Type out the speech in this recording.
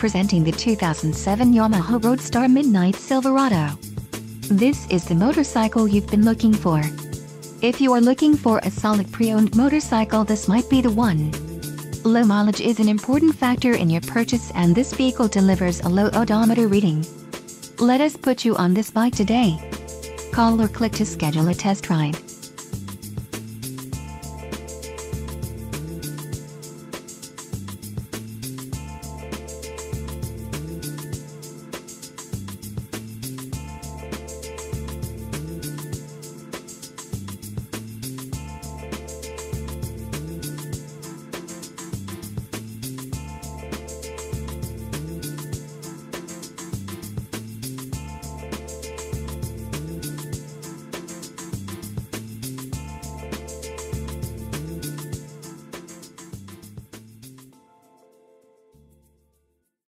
presenting the 2007 Yamaha Road Star Midnight Silverado. This is the motorcycle you've been looking for. If you are looking for a solid pre-owned motorcycle this might be the one. Low mileage is an important factor in your purchase and this vehicle delivers a low odometer reading. Let us put you on this bike today. Call or click to schedule a test ride.